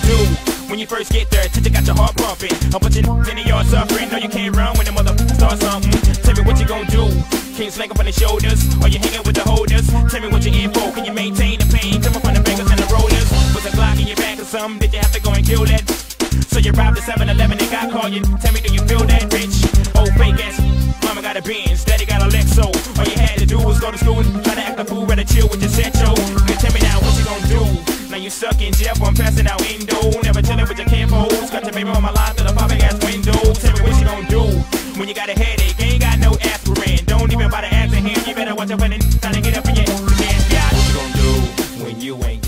do when you first get there? Till you got your heart pumping. A bunch of in the yard suffering. No, you can't run when the mother starts something. Tell me what you gonna do. Can you slang up on the shoulders? Or you hanging with the holders? Tell me what you're in for. Can you maintain the pain? Come up on the bangers and the rollers. With a Glock in your back or something? Did you have to go and kill that? So you robbed the 7-Eleven and got called you. Tell me, do you feel that rich? Oh, fake ass. Mama got a Benz, daddy got a Lexo. All you had to do was go to school and try to act a fool, rather chill with your set yo you stuck in jail I'm passing out endo. Never chillin' with your kinfolks. Got your baby on my line through the popping ass window. Tell me what you gon' do when you got a headache. Ain't got no aspirin. Don't even buy bother asking him. You better watch out for the trying to get up in your ass. Yeah, what you gon' do when you ain't